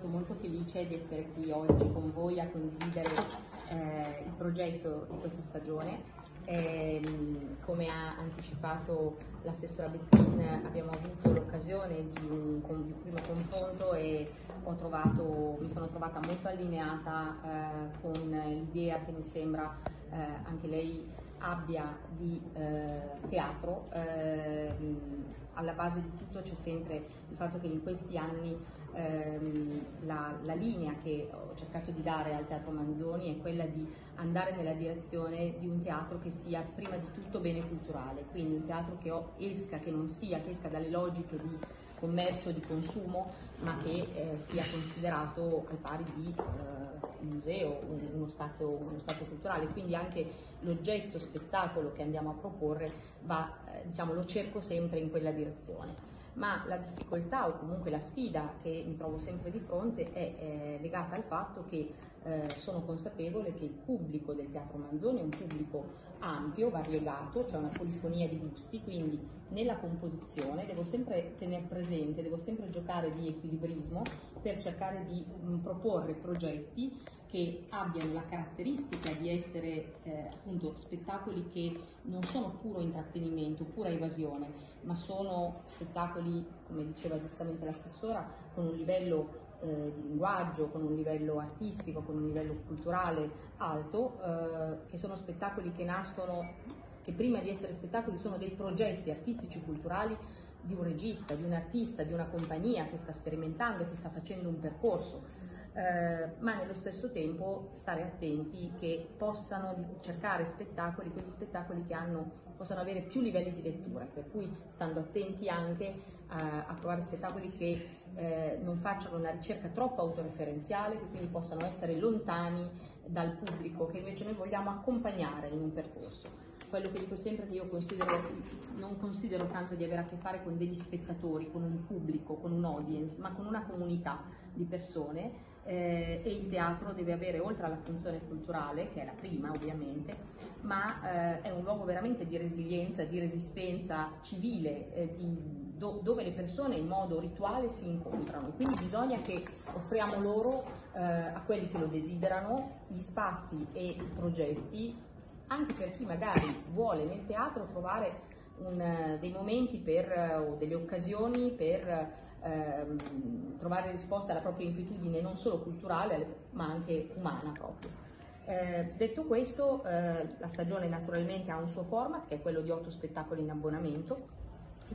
molto molto felice di essere qui oggi con voi a condividere eh, il progetto di questa stagione. Eh, come ha anticipato l'assessora Bettin abbiamo avuto l'occasione di un, di un, primo confronto e trovato, mi sono trovata molto allineata eh, con l'idea che mi sembra eh, anche lei abbia di eh, teatro. Alla base di tutto c'è sempre il fatto che in questi anni ehm, la, la, linea che ho cercato di dare al Teatro Manzoni è quella di andare nella direzione di un teatro che sia prima di tutto bene culturale, quindi un teatro che esca, che non sia, che esca dalle logiche di commercio, di consumo, ma che eh, sia considerato al pari di eh, un museo, uno spazio, uno spazio, culturale, quindi anche l'oggetto spettacolo che andiamo a proporre va, eh, diciamo, lo cerco sempre in quella direzione. Ma la difficoltà o comunque la sfida che mi trovo sempre di fronte è, è legata al fatto che eh, sono consapevole che il pubblico del Teatro Manzoni è un pubblico ampio, variegato, c'è cioè una polifonia di gusti, quindi nella composizione devo sempre tenere presente, devo sempre giocare di equilibrismo per cercare di mh, proporre progetti che abbiano la caratteristica di essere eh, appunto spettacoli che non sono puro intrattenimento, pura evasione, ma sono spettacoli, come diceva giustamente l'assessora, con un livello eh, di linguaggio, con un livello artistico, con un livello culturale alto, eh, che sono spettacoli che nascono, che prima di essere spettacoli sono dei progetti artistici culturali di un regista, di un artista, di una compagnia che sta sperimentando, che sta facendo un percorso. Eh, ma nello stesso tempo stare attenti che possano cercare spettacoli, quegli spettacoli che hanno, possano avere più livelli di lettura, per cui stando attenti anche a, a trovare spettacoli che eh, non facciano una ricerca troppo autoreferenziale, che quindi possano essere lontani dal pubblico, che invece noi vogliamo accompagnare in un percorso. Quello che dico sempre che io considero, non considero tanto di avere a che fare con degli spettatori, con un pubblico, con un audience, ma con una comunità di persone eh, e il teatro deve avere oltre alla funzione culturale, che è la prima ovviamente, ma eh, è un luogo veramente di resilienza, di resistenza civile, eh, di, do, dove le persone in modo rituale si incontrano. Quindi bisogna che offriamo loro, eh, a quelli che lo desiderano, gli spazi e i progetti anche per chi magari vuole nel teatro trovare un, dei momenti per, o delle occasioni per ehm, trovare risposta alla propria inquietudine non solo culturale ma anche umana proprio. Eh, detto questo, eh, la stagione naturalmente ha un suo format che è quello di otto spettacoli in abbonamento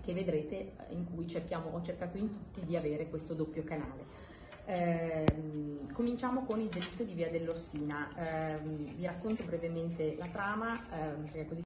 che vedrete in cui cerchiamo, ho cercato in tutti di avere questo doppio canale. Eh, cominciamo con il delitto di Via dell'Orsina. Eh, vi racconto brevemente la trama, eh, perché così